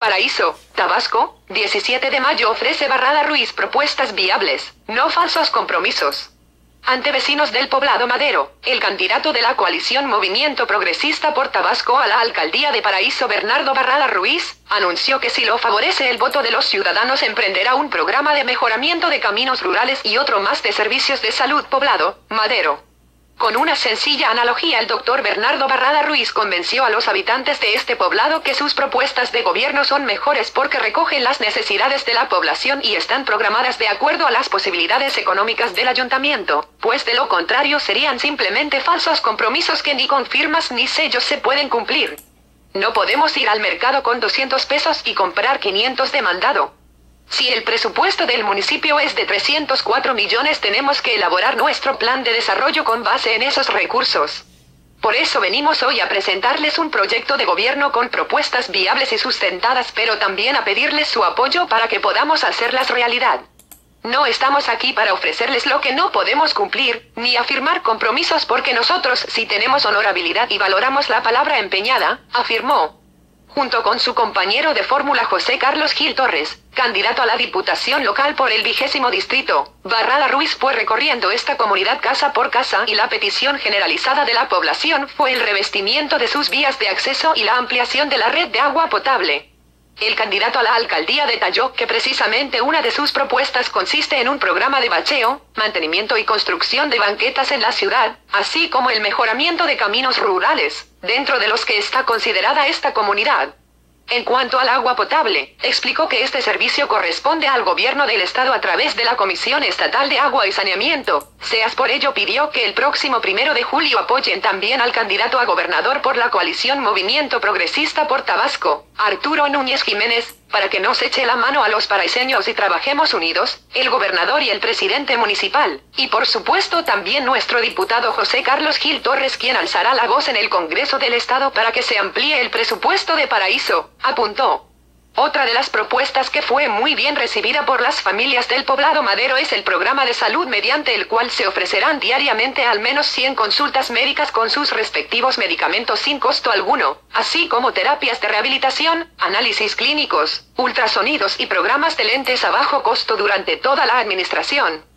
Paraíso, Tabasco, 17 de mayo ofrece Barrada Ruiz propuestas viables, no falsos compromisos. Ante vecinos del poblado Madero, el candidato de la coalición Movimiento Progresista por Tabasco a la alcaldía de Paraíso Bernardo Barrada Ruiz, anunció que si lo favorece el voto de los ciudadanos emprenderá un programa de mejoramiento de caminos rurales y otro más de servicios de salud poblado, Madero. Con una sencilla analogía, el doctor Bernardo Barrada Ruiz convenció a los habitantes de este poblado que sus propuestas de gobierno son mejores porque recogen las necesidades de la población y están programadas de acuerdo a las posibilidades económicas del ayuntamiento, pues de lo contrario serían simplemente falsos compromisos que ni con firmas ni sellos se pueden cumplir. No podemos ir al mercado con 200 pesos y comprar 500 de mandado. Si el presupuesto del municipio es de 304 millones tenemos que elaborar nuestro plan de desarrollo con base en esos recursos. Por eso venimos hoy a presentarles un proyecto de gobierno con propuestas viables y sustentadas, pero también a pedirles su apoyo para que podamos hacerlas realidad. No estamos aquí para ofrecerles lo que no podemos cumplir, ni afirmar compromisos porque nosotros sí tenemos honorabilidad y valoramos la palabra empeñada, afirmó junto con su compañero de fórmula José Carlos Gil Torres, candidato a la diputación local por el vigésimo distrito, Barrada Ruiz fue recorriendo esta comunidad casa por casa y la petición generalizada de la población fue el revestimiento de sus vías de acceso y la ampliación de la red de agua potable. El candidato a la alcaldía detalló que precisamente una de sus propuestas consiste en un programa de bacheo, mantenimiento y construcción de banquetas en la ciudad, así como el mejoramiento de caminos rurales, dentro de los que está considerada esta comunidad. En cuanto al agua potable, explicó que este servicio corresponde al gobierno del estado a través de la Comisión Estatal de Agua y Saneamiento. Seas por ello pidió que el próximo primero de julio apoyen también al candidato a gobernador por la coalición Movimiento Progresista por Tabasco, Arturo Núñez Jiménez, para que nos eche la mano a los paraiseños y trabajemos unidos, el gobernador y el presidente municipal, y por supuesto también nuestro diputado José Carlos Gil Torres quien alzará la voz en el Congreso del Estado para que se amplíe el presupuesto de Paraíso, apuntó. Otra de las propuestas que fue muy bien recibida por las familias del poblado Madero es el programa de salud mediante el cual se ofrecerán diariamente al menos 100 consultas médicas con sus respectivos medicamentos sin costo alguno, así como terapias de rehabilitación, análisis clínicos, ultrasonidos y programas de lentes a bajo costo durante toda la administración.